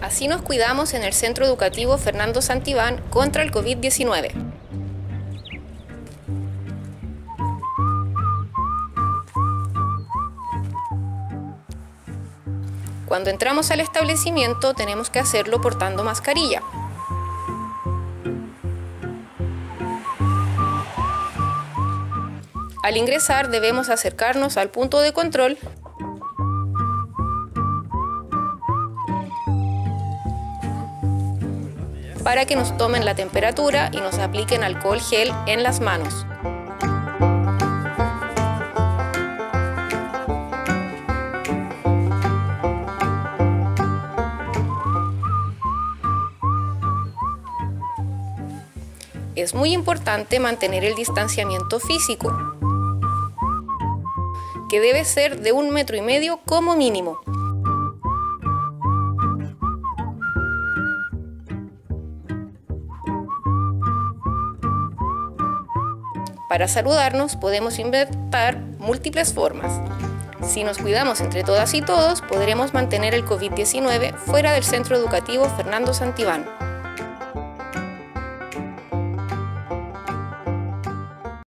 Así nos cuidamos en el Centro Educativo Fernando Santibán contra el COVID-19. Cuando entramos al establecimiento tenemos que hacerlo portando mascarilla. Al ingresar debemos acercarnos al punto de control para que nos tomen la temperatura y nos apliquen alcohol gel en las manos. Es muy importante mantener el distanciamiento físico, que debe ser de un metro y medio como mínimo. Para saludarnos podemos inventar múltiples formas. Si nos cuidamos entre todas y todos, podremos mantener el COVID-19 fuera del centro educativo Fernando Santibán.